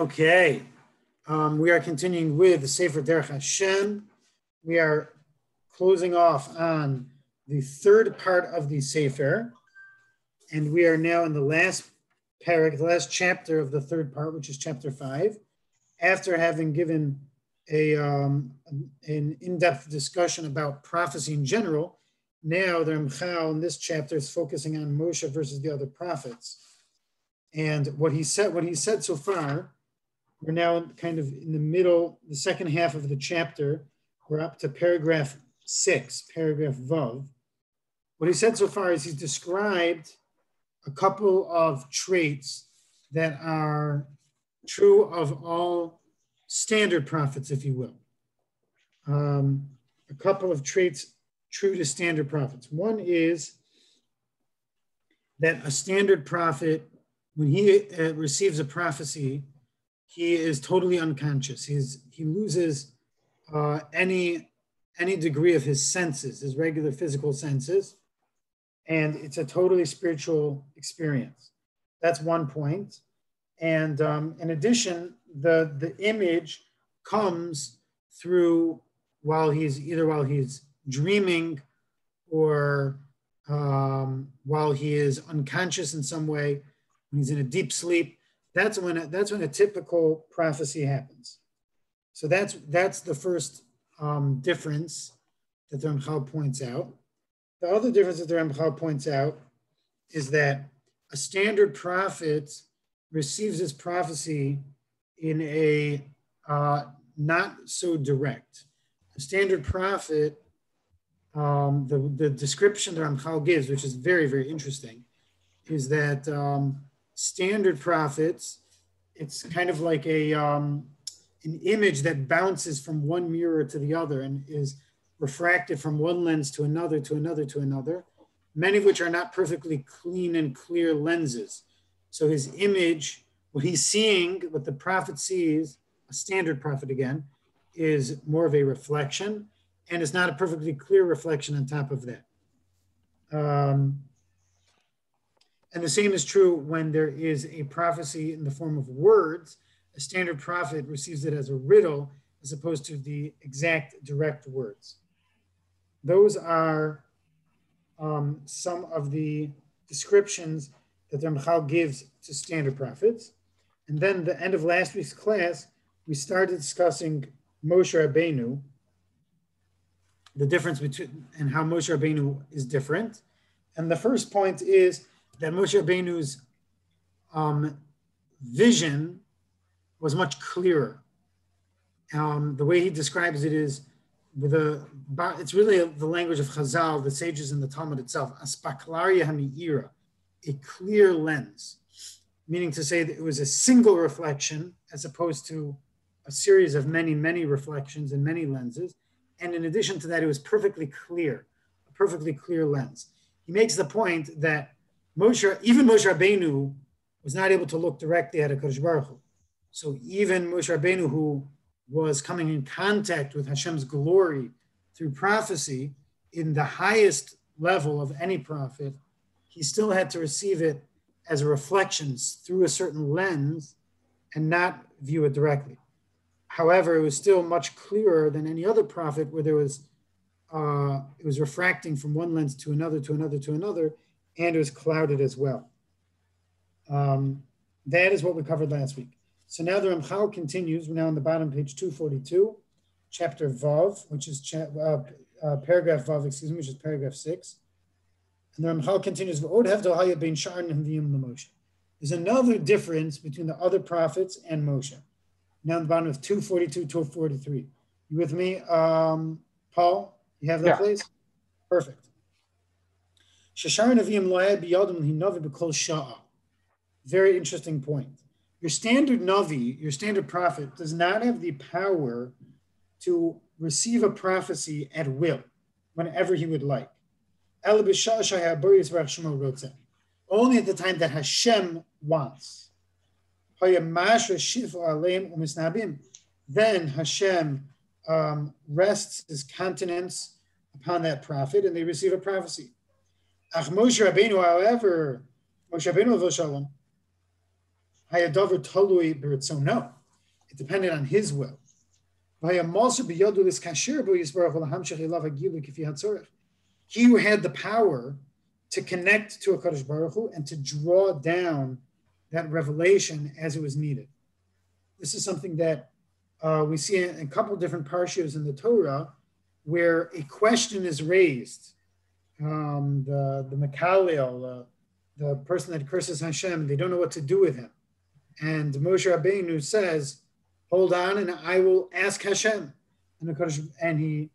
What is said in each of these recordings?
Okay, um, we are continuing with the Sefer Derech Hashem. We are closing off on the third part of the Sefer, and we are now in the last parak, the last chapter of the third part, which is chapter five. After having given a um, an in-depth discussion about prophecy in general, now the Ramchal in this chapter is focusing on Moshe versus the other prophets. And what he said, what he said so far we're now kind of in the middle, the second half of the chapter. We're up to paragraph six, paragraph Vav. What he said so far is he's described a couple of traits that are true of all standard prophets, if you will. Um, a couple of traits true to standard prophets. One is that a standard prophet, when he uh, receives a prophecy, he is totally unconscious. He's, he loses uh, any, any degree of his senses, his regular physical senses, and it's a totally spiritual experience. That's one point. And um, in addition, the, the image comes through while he's either while he's dreaming or um, while he is unconscious in some way, when he's in a deep sleep, that's when a, that's when a typical prophecy happens. So that's that's the first um, difference that the Ramchal points out. The other difference that the Ramchal points out is that a standard prophet receives his prophecy in a uh, not so direct. A standard prophet, um, the, the description that Ramchal gives, which is very, very interesting, is that um, standard prophets, it's kind of like a um, an image that bounces from one mirror to the other and is refracted from one lens to another to another to another, many of which are not perfectly clean and clear lenses. So his image, what he's seeing, what the prophet sees, a standard prophet again, is more of a reflection and it's not a perfectly clear reflection on top of that. Um, and the same is true when there is a prophecy in the form of words. A standard prophet receives it as a riddle as opposed to the exact direct words. Those are um, some of the descriptions that the Ramchal gives to standard prophets. And then the end of last week's class, we started discussing Moshe Rabbeinu, the difference between and how Moshe Rabbeinu is different. And the first point is that Moshe Rabbeinu's um, vision was much clearer. Um, the way he describes it is with a, it's really the language of Chazal, the sages in the Talmud itself, aspaklaria hami'ira, a clear lens, meaning to say that it was a single reflection as opposed to a series of many, many reflections and many lenses. And in addition to that, it was perfectly clear, a perfectly clear lens. He makes the point that Moshe, even Moshe Rabbeinu was not able to look directly at a Baruch Hu. So even Moshe Rabbeinu, who was coming in contact with Hashem's glory through prophecy in the highest level of any prophet, he still had to receive it as a reflections through a certain lens and not view it directly. However, it was still much clearer than any other prophet where there was uh, it was refracting from one lens to another to another to another and it was clouded as well. Um, that is what we covered last week. So now the Ramchal continues. We're now on the bottom, page 242, chapter Vav, which is cha- uh, uh, paragraph Vav, excuse me, which is paragraph six. And the Ramchal continues, There's another difference between the other prophets and Moshe. Now on the bottom of 242, 243. You with me, um, Paul? You have that, yeah. please? Perfect. Very interesting point. Your standard Navi, your standard prophet, does not have the power to receive a prophecy at will, whenever he would like. Only at the time that Hashem wants. Then Hashem um, rests his countenance upon that prophet and they receive a prophecy. Ach Moshe Rabbeinu, however, Moshe Rabbeinu Shalom, Hayadavar Talui Biritzon. It depended on his will. He who had the power to connect to a Kadosh Baruch Hu and to draw down that revelation as it was needed. This is something that uh, we see in a couple different parshas in the Torah where a question is raised. Um, the the Makaleel, uh, the person that curses Hashem, they don't know what to do with him. And Moshe Rabbeinu says, hold on and I will ask Hashem. And, the Kodesh, and he,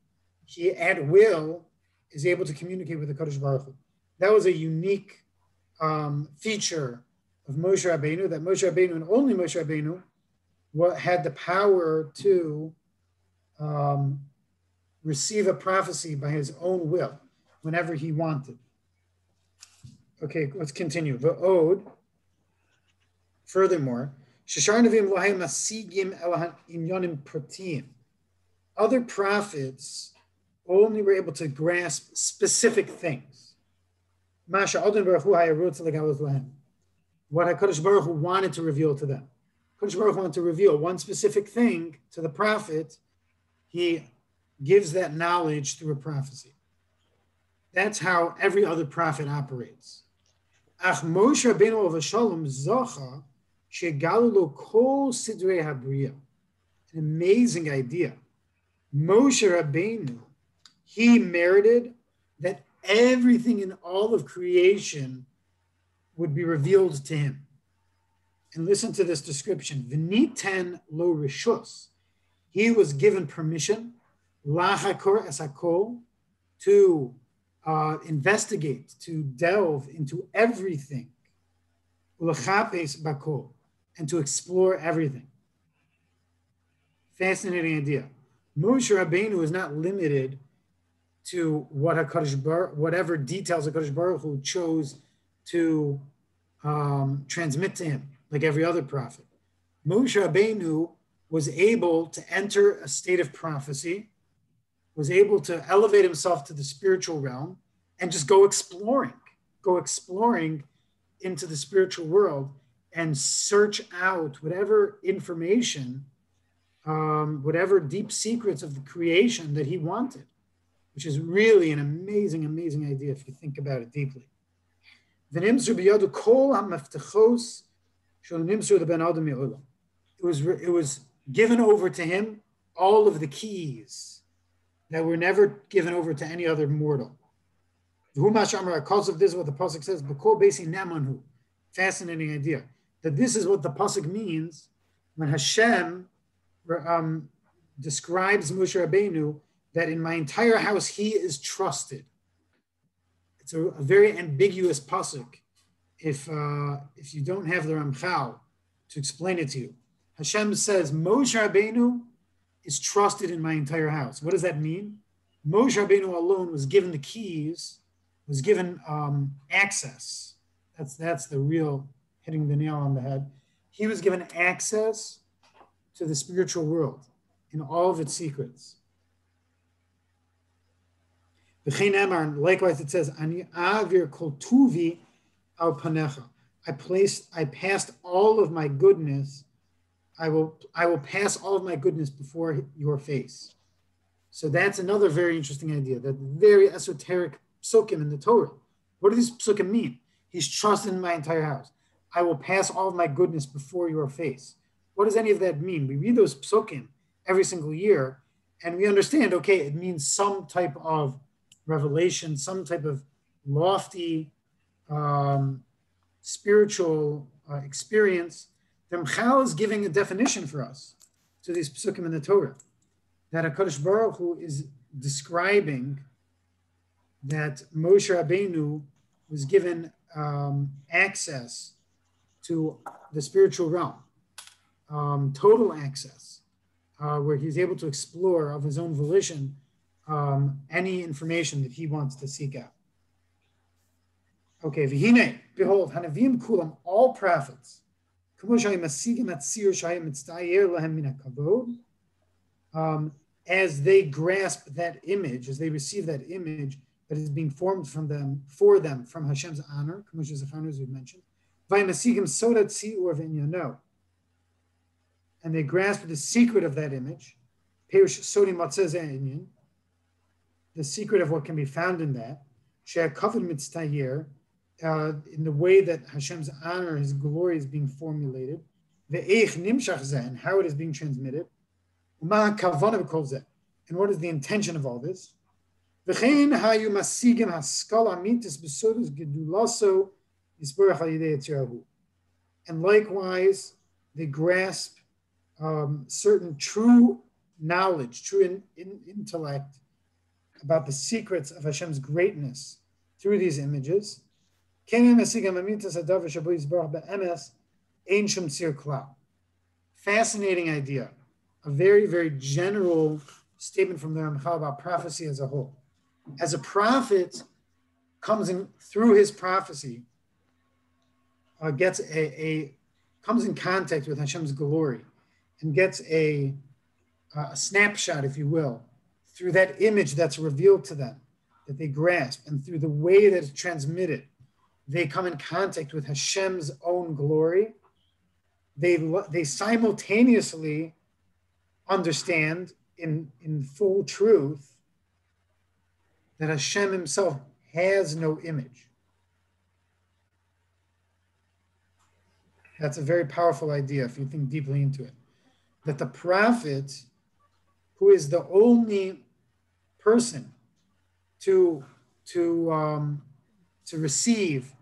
he at will is able to communicate with the Kodesh Baruch Hu. That was a unique um, feature of Moshe Rabbeinu, that Moshe Rabbeinu and only Moshe Rabbeinu what, had the power to um, receive a prophecy by his own will whenever he wanted. Okay, let's continue. The ode, furthermore, other prophets only were able to grasp specific things. What HaKadosh Baruch Hu wanted to reveal to them. HaKadosh Baruch Hu wanted to reveal one specific thing to the prophet. He gives that knowledge through a prophecy. That's how every other prophet operates. Ach Moshe Rabbeinu of Shalom Zocha Shegalulo Kol Sidrei Habriya. An amazing idea. Moshe Rabbeinu, he merited that everything in all of creation would be revealed to him. And listen to this description. V'niten lo rishus. He was given permission, lachakor esakol, to uh, investigate, to delve into everything, and to explore everything. Fascinating idea. Moshe Rabbeinu is not limited to what Hakadosh Bar, whatever details Hakadosh Baruch Hu chose to um, transmit to him, like every other prophet. Moshe Rabbeinu was able to enter a state of prophecy, was able to elevate himself to the spiritual realm, and just go exploring, go exploring into the spiritual world and search out whatever information, um, whatever deep secrets of the creation that he wanted, which is really an amazing, amazing idea if you think about it deeply. It was, it was given over to him all of the keys that were never given over to any other mortal. Because of this, what the pasuk says, Namanu. Fascinating idea that this is what the pasuk means when Hashem um, describes Moshe Rabbeinu that in my entire house he is trusted. It's a, a very ambiguous pasuk. If uh, if you don't have the Ramchal to explain it to you, Hashem says Moshe Rabbeinu is trusted in my entire house. What does that mean? Moshe Rabbeinu alone was given the keys, was given um, access. That's that's the real hitting the nail on the head. He was given access to the spiritual world in all of its secrets. Likewise, it says. I placed, I passed all of my goodness. I will, I will pass all of my goodness before your face. So that's another very interesting idea. That very esoteric psukim in the Torah. What do these psukim mean? He's trusted in my entire house. I will pass all of my goodness before your face. What does any of that mean? We read those psukim every single year, and we understand, okay, it means some type of revelation, some type of lofty um, spiritual uh, experience. The Ramchal is giving a definition for us to these psukim in the Torah, that HaKadosh Baruch Hu is describing that Moshe Rabbeinu was given um, access to the spiritual realm, um, total access, uh, where he's able to explore of his own volition um, any information that he wants to seek out. Okay, v'hine, behold, hanavim kulam, all prophets, um, as they grasp that image, as they receive that image that is being formed from them, for them, from Hashem's honor, as we've mentioned. And they grasp the secret of that image. The secret of what can be found in that. Uh, in the way that Hashem's honor, His glory is being formulated, and how it is being transmitted, and what is the intention of all this? And likewise, they grasp um, certain true knowledge, true in, in, intellect about the secrets of Hashem's greatness through these images. Fascinating idea, a very, very general statement from the Ramchal about prophecy as a whole. As a prophet comes in through his prophecy, uh, gets a, a, comes in contact with Hashem's glory, and gets a, a snapshot, if you will, through that image that's revealed to them, that they grasp, and through the way that it's transmitted, they come in contact with Hashem's own glory. They they simultaneously understand in in full truth that Hashem himself has no image. That's a very powerful idea if you think deeply into it. That the prophet, who is the only person to, to, um, to receive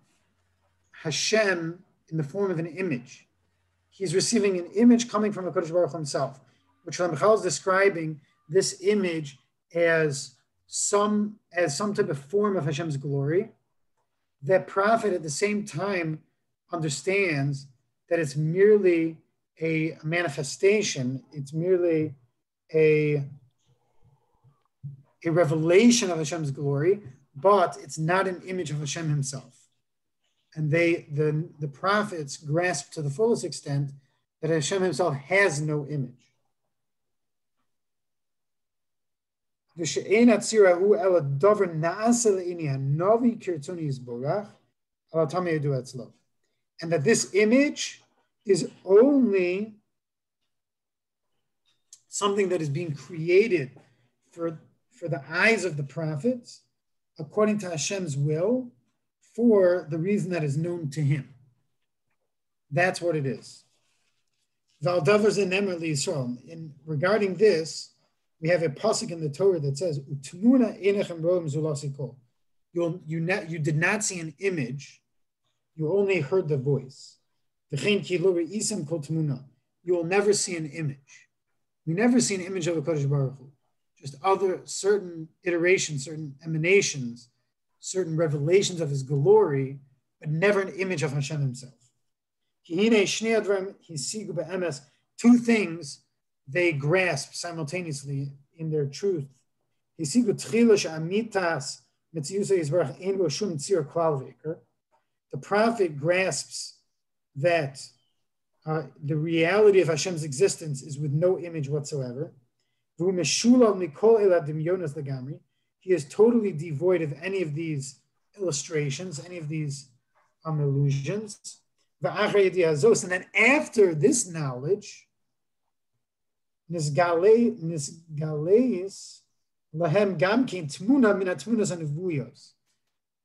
Hashem in the form of an image, he's receiving an image coming from HaKadosh Baruch himself, which Ramchal is describing this image as some as some type of form of Hashem's glory, that prophet at the same time understands that it's merely a manifestation, it's merely a, a revelation of Hashem's glory, but it's not an image of Hashem himself. And they, the, the prophets grasp to the fullest extent that Hashem himself has no image. And that this image is only something that is being created for, for the eyes of the prophets according to Hashem's will for the reason that is known to him. That's what it is. In regarding this, we have a pasuk in the Torah that says, "Utmuna enechem roim zulasikol." You you you did not see an image, you only heard the voice. You will never see an image. We never see an image of a Kodesh Baruch Hu. Just other certain iterations, certain emanations, certain revelations of His glory, but never an image of Hashem Himself. Two things they grasp simultaneously in their truth. The prophet grasps that uh, the reality of Hashem's existence is with no image whatsoever. He is totally devoid of any of these illustrations, any of these um, illusions. And then after this knowledge, gamkin tmuna.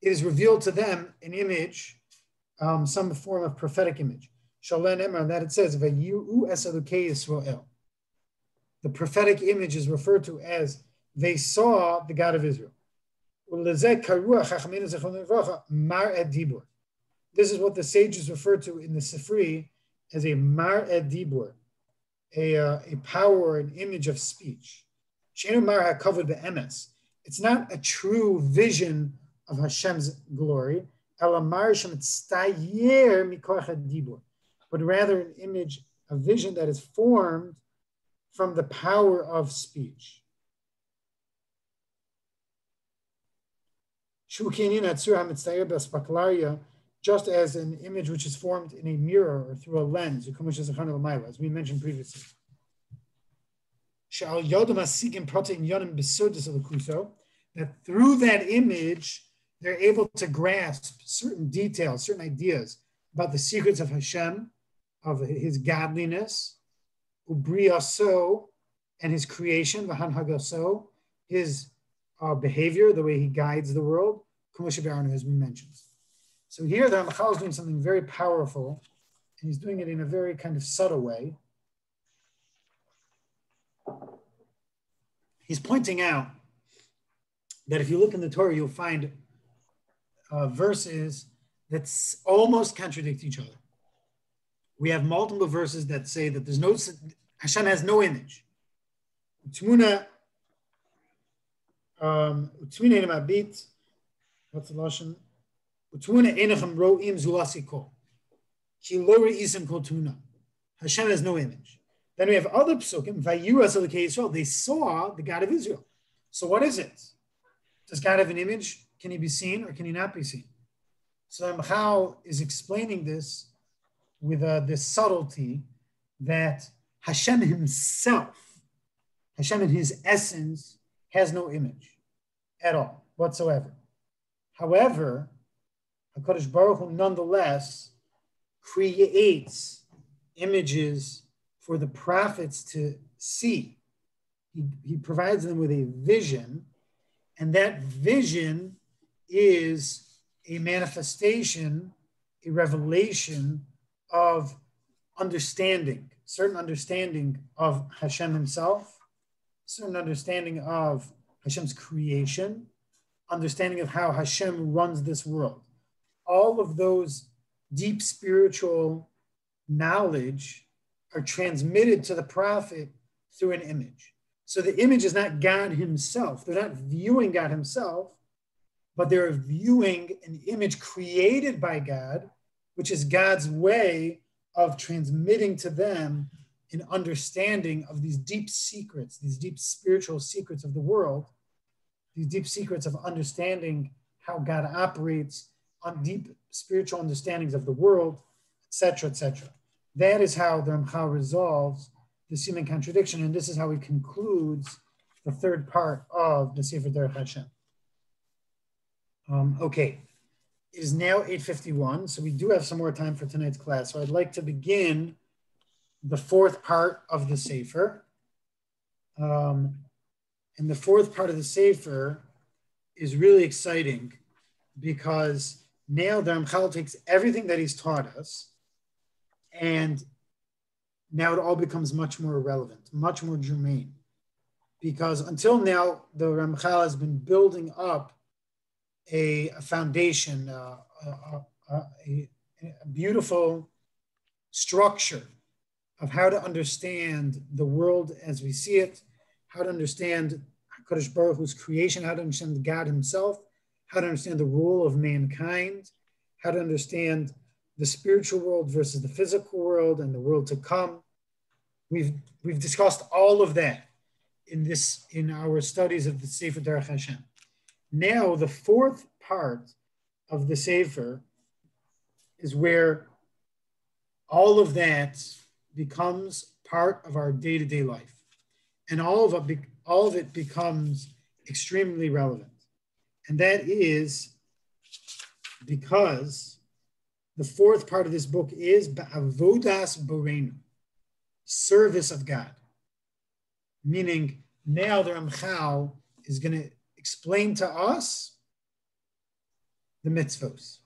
It is revealed to them an image, um, some form of prophetic image. Shalen Emar, that it says. The prophetic image is referred to as they saw the God of Israel. This is what the sages refer to in the Sifri as a mar dibur, a, uh, a power an image of speech. Covered the emes. It's not a true vision of Hashem's glory, but rather an image, a vision that is formed from the power of speech. Just as an image which is formed in a mirror or through a lens, as we mentioned previously. That through that image, they're able to grasp certain details, certain ideas about the secrets of Hashem, of his godliness, ubriyaso, and his creation, v'hanhagaso, his uh, behavior, the way he guides the world, kumushabaranu, as we mentioned. So here the Ramchal is doing something very powerful, and he's doing it in a very kind of subtle way. He's pointing out that if you look in the Torah, you'll find uh, verses that almost contradict each other. We have multiple verses that say that there's no Hashem has no image. Utmuna um what's the lashon? Roim. Hashem has no image. Then we have other psukim, the they saw the God of Israel. So what is it? Does God have an image? Can he be seen or can he not be seen? So Ramchal is explaining this with uh, this subtlety that Hashem himself, Hashem in his essence, has no image at all whatsoever. However, HaKadosh Baruch Hu nonetheless creates images for the prophets to see. He, he provides them with a vision, and that vision is a manifestation, a revelation of understanding, certain understanding of Hashem himself, certain understanding of Hashem's creation, understanding of how Hashem runs this world. All of those deep spiritual knowledge are transmitted to the prophet through an image. So the image is not God himself. They're not viewing God himself, but they're viewing an image created by God, which is God's way of transmitting to them an understanding of these deep secrets, these deep spiritual secrets of the world, these deep secrets of understanding how God operates on deep spiritual understandings of the world, etc., etc. That is how the Ramchal resolves the seeming contradiction, and this is how he concludes the third part of the Sefer Derech Hashem. Um, okay, it is now 8.51, so we do have some more time for tonight's class. So I'd like to begin the fourth part of the Sefer. Um, and the fourth part of the Sefer is really exciting because now the Ramchal takes everything that he's taught us and now it all becomes much more relevant, much more germane. Because until now, the Ramchal has been building up a, foundation, uh, a, a, a, beauuful structure of how to understand the world as we see it, how to understand Kodesh Baruch Hu's creation, how to understand God Himself, how to understand the rule of mankind, how to understand the spiritual world versus the physical world and the world to come. We've we've discussed all of that in this in our studies of the Sefer Derech Hashem. Now, the fourth part of the Sefer is where all of that becomes part of our day-to-day life. And all of it, all of it becomes extremely relevant. And that is because the fourth part of this book is Ba'avodas Borenu, service of God. Meaning now the Ramchal is going to explain to us the mitzvos.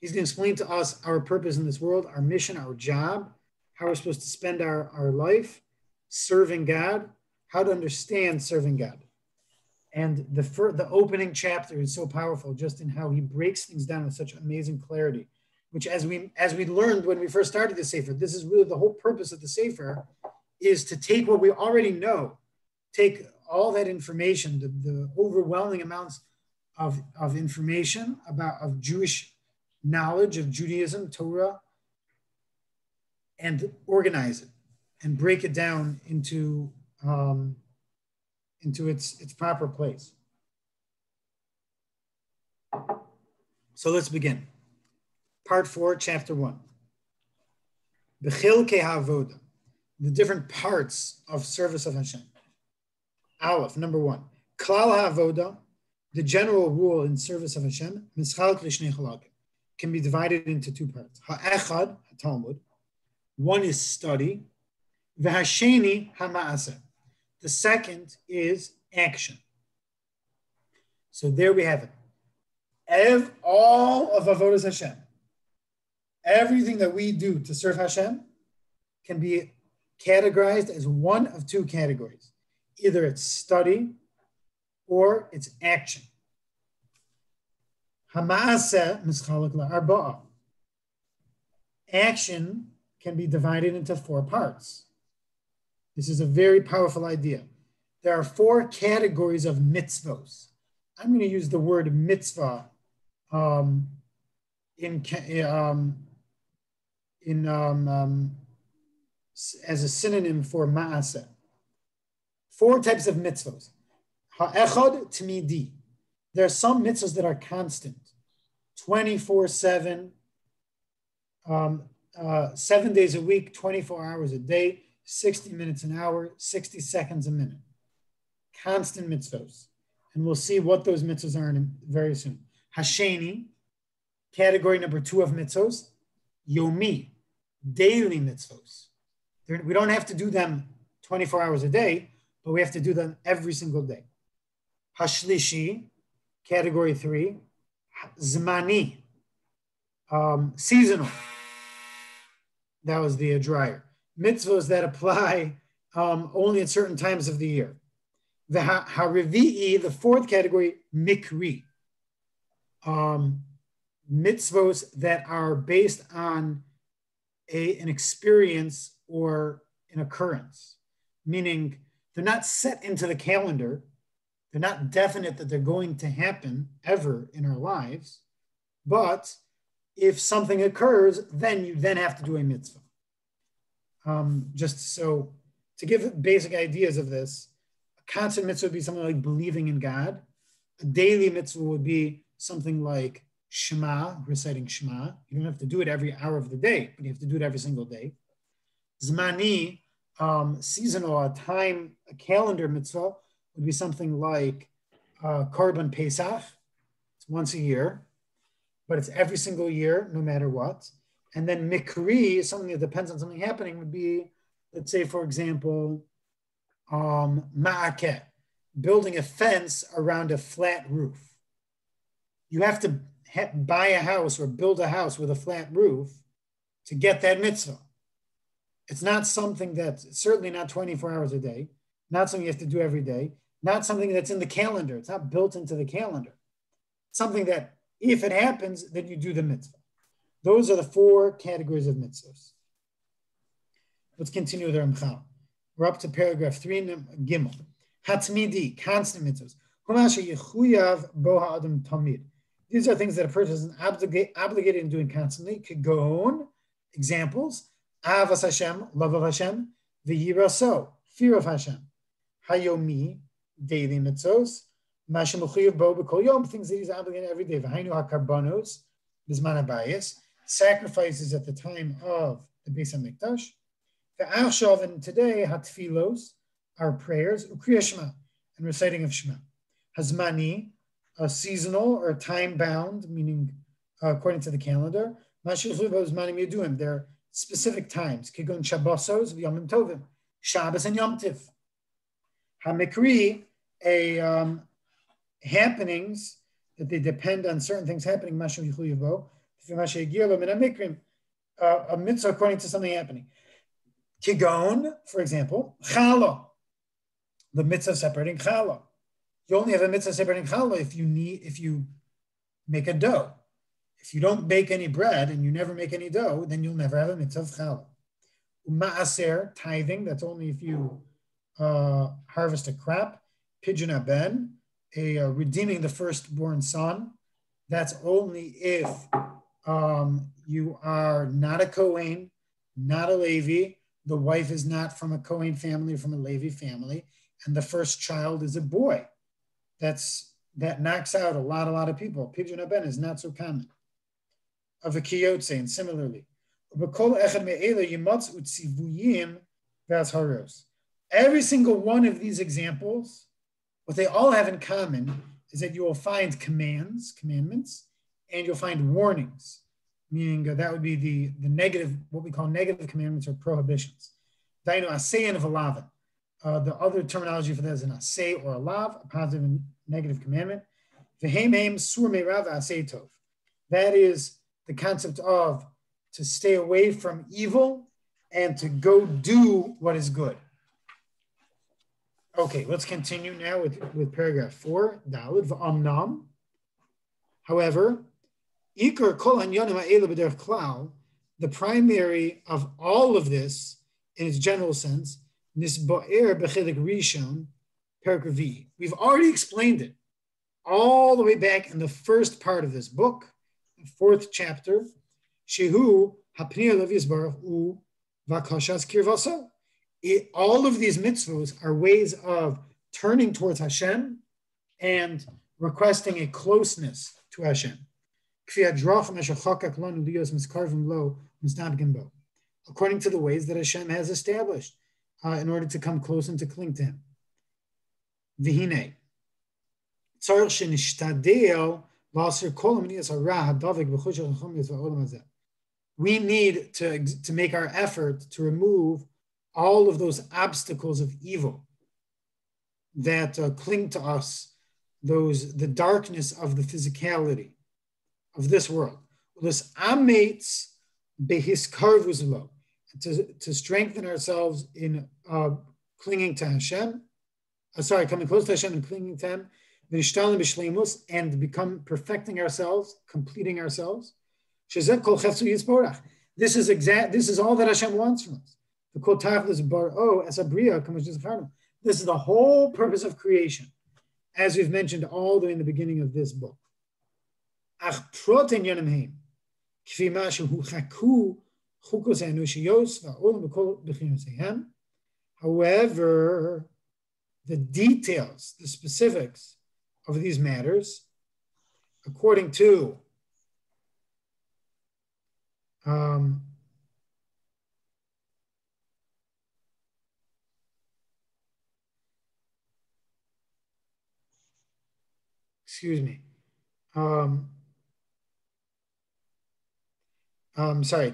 He's going to explain to us our purpose in this world, our mission, our job, how we're supposed to spend our, our life serving God, how to understand serving God. And the, fir- the opening chapter is so powerful just in how he breaks things down with such amazing clarity, which as we as we learned when we first started the Sefer, this is really the whole purpose of the Sefer is to take what we already know, take all that information, the, the overwhelming amounts of, of information about of Jewish knowledge of Judaism, Torah, and organize it and break it down into um, into its its proper place. So let's begin. Part four, chapter one. The different parts of service of Hashem. Aleph, number one. Klal ha'avoda, the general rule in service of Hashem, mischalk l'shnei chalagim, can be divided into two parts. Ha'echad, Talmud. One is study. V'hasheni hama'aseh. The second is action. So there we have it. Ev, all of Avodas Hashem, everything that we do to serve Hashem can be categorized as one of two categories. Either it's study or it's action. Action can be divided into four parts. This is a very powerful idea. There are four categories of mitzvos. I'm going to use the word mitzvah um, in um, in um, um, as a synonym for ma'aseh. Four types of mitzvos. Ha'echad tmidi. There are some mitzvahs that are constant, 24 7, um, uh, seven days a week, 24 hours a day, 60 minutes an hour, 60 seconds a minute. Constant mitzvahs. And we'll see what those mitzvahs are in very soon. Hasheni, category number two of mitzvahs, yomi, daily mitzvahs. They're, we don't have to do them 24 hours a day, but we have to do them every single day. Hashlishi, category three, zmani, um, seasonal. That was the dryer. Mitzvahs that apply um, only at certain times of the year. The harivi'i, the fourth category, mikri, um, mitzvos that are based on a, an experience or an occurrence, meaning they're not set into the calendar. They're not definite that they're going to happen ever in our lives. But if something occurs, then you then have to do a mitzvah. Um, just so to give basic ideas of this, a constant mitzvah would be something like believing in God. A daily mitzvah would be something like Shema, reciting Shema. You don't have to do it every hour of the day, but you have to do it every single day. Zmani, um, seasonal, time, a calendar mitzvah would be something like uh, Korban Pesach. It's once a year, but it's every single year, no matter what. And then Mikri, something that depends on something happening, would be, let's say, for example, um, Ma'akeh, building a fence around a flat roof you have to ha- buy a house or build a house with a flat roof to get that mitzvah. It's not something that's certainly not 24 hours a day, not something you have to do every day, not something that's in the calendar. It's not built into the calendar. something that if it happens, then you do the mitzvah. Those are the four categories of mitzvahs. Let's continue with our Ramchal. We're up to paragraph three, Gimel. Hatzmidi, constant mitzvahs. These are things that a person is obligate, obligated in doing constantly. Kagon, examples, Avas Hashem, love of Hashem, V'yiraso, fear of Hashem, Hayomi, daily mitzvos, Mashamuchiv Bo B'kol Yom, things that he's obligated every day, V'hainu HaKarbanos, Bizman Abayis, sacrifices at the time of the Beis HaMikdash, V'achshav, and today, Hatfilos, our prayers, Ukriyashma, and reciting of Shema. Hazmani, a seasonal or time bound, meaning uh, according to the calendar. They're specific times. Kigun Shabbosos v'Yomim Tovim, Shabbos and Yom Tiv. Hamikri, a um, happenings that they depend on certain things happening. Mashu Yichuyivo, uh, a mitzvah according to something happening. Kigon, for example, chala, the mitzvah separating chala. You only have a mitzvah separating challah if you need if you make a dough. If you don't bake any bread and you never make any dough, then you'll never have a mitzvah of challah. Ma'aser, tithing, that's only if you uh, harvest a crop. Pidyon ben, a uh, redeeming the firstborn son. That's only if um, you are not a Kohen, not a Levi, the wife is not from a Kohen family or from a Levi family, and the first child is a boy that's that knocks out a lot, a lot of people. Pidyon Haben is not so common. Of a kiyotze, and similarly. Every single one of these examples, what they all have in common is that you will find commands, commandments, and you'll find warnings. meaning that would be the, the negative, what we call negative commandments or prohibitions. Uh, the other terminology for that is an asay or a lav, a positive and negative commandment. That is the concept of to stay away from evil and to go do what is good. Okay, let's continue now with, with paragraph four, Dalid v'amnam. However, ikar kol hanyanim the primary of all of this, in its general sense, nisba'er b'chelik rishon, paragraph V. We've already explained it all the way back in the first part of this book, fourth chapter, shehu hapnei all of these mitzvahs are ways of turning towards Hashem and requesting a closeness to Hashem. According to the ways that Hashem has established uh, in order to come close and to cling to Him. Vihine. We need to, to make our effort to remove all of those obstacles of evil that uh, cling to us, those the darkness of the physicality of this world. This to to strengthen ourselves in uh, clinging to Hashem. Uh, sorry, coming close to Hashem and clinging to Him. And become perfecting ourselves, completing ourselves. This is exact. This is all that Hashem wants from us. This is the whole purpose of creation, as we've mentioned all the way in the beginning of this book. However, the details, the specifics of these matters, according to um, excuse me. Um, um, sorry,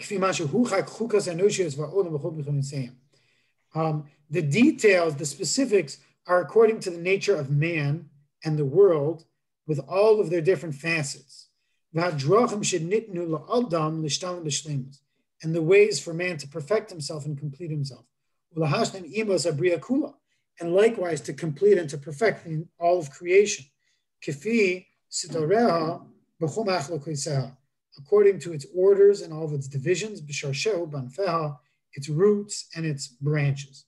um, the details, the specifics are according to the nature of man and the world with all of their different facets. And the ways for man to perfect himself and complete himself. And likewise to complete and to perfect all of creation according to its orders and all of its divisions, its roots and its branches.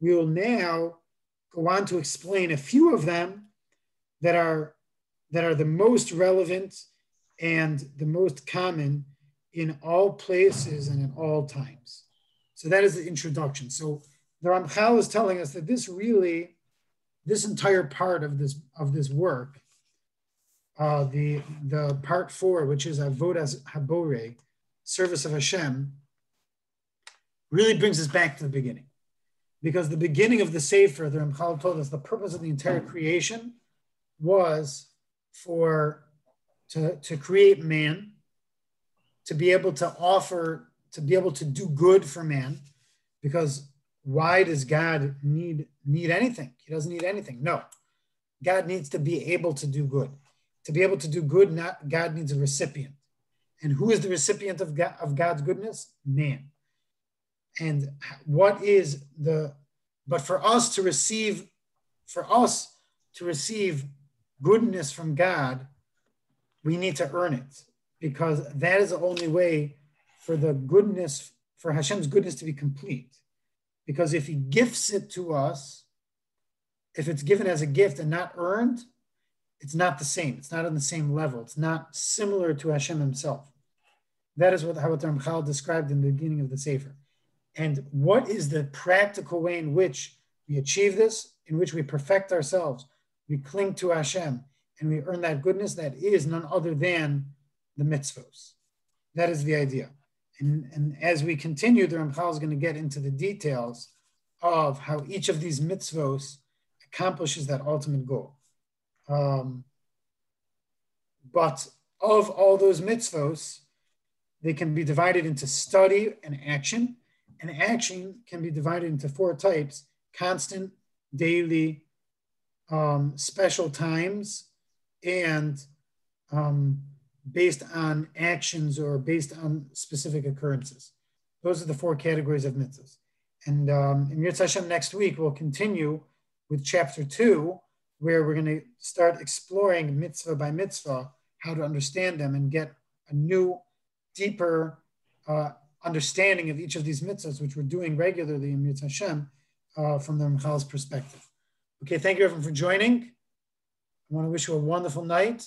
We will now go on to explain a few of them that are that are the most relevant and the most common in all places and in all times. So that is the introduction. So the Ramchal is telling us that this really, this entire part of this of this work, uh, the the part four, which is Avodas Habore, service of Hashem, really brings us back to the beginning, because the beginning of the Sefer, the Ramchal told us, the purpose of the entire creation was for to to create man, to be able to offer, to be able to do good for man, because why does God need need anything? He doesn't need anything. No. God needs to be able to do good. To be able to do good, not God needs a recipient. And who is the recipient of, God, of God's goodness? Man. And what is the but for us to receive for us to receive goodness from God, we need to earn it because that is the only way for the goodness for Hashem's goodness to be complete. Because if he gifts it to us, if it's given as a gift and not earned, it's not the same. It's not on the same level. It's not similar to Hashem himself. That is what, how Ramchal described in the beginning of the Sefer. And what is the practical way in which we achieve this, in which we perfect ourselves, we cling to Hashem, and we earn that goodness that is none other than the mitzvos. That is the idea. And, and as we continue, the Ramchal is going to get into the details of how each of these mitzvos accomplishes that ultimate goal. Um, But of all those mitzvos, they can be divided into study and action. And action can be divided into four types constant, daily, um, special times, and um, based on actions or based on specific occurrences. Those are the four categories of mitzvahs. And um, in Yirtzeh Hashem next week, we'll continue with chapter two, where we're going to start exploring mitzvah by mitzvah, how to understand them and get a new, deeper uh, understanding of each of these mitzvahs, which we're doing regularly in Mitzvah Hashem uh, from the Ramchal's perspective. Okay, thank you everyone for joining. I want to wish you a wonderful night